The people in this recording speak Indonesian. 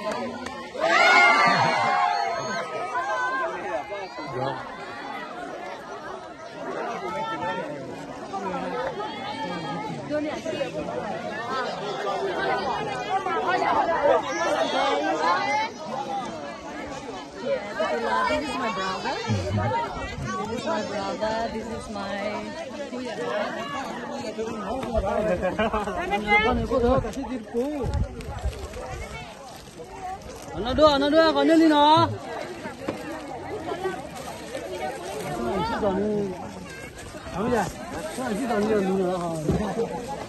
Karena kan. Karena kan. Karena kan. 那多啊，那多啊，反正你弄。早上起，看不见。早上起床就弄。